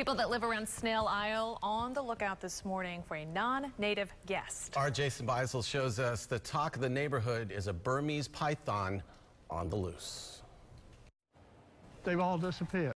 People that live around Snell Isle on the lookout this morning for a non-native guest. Our Jason Beisel shows us the talk of the neighborhood is a Burmese python on the loose. They've all disappeared.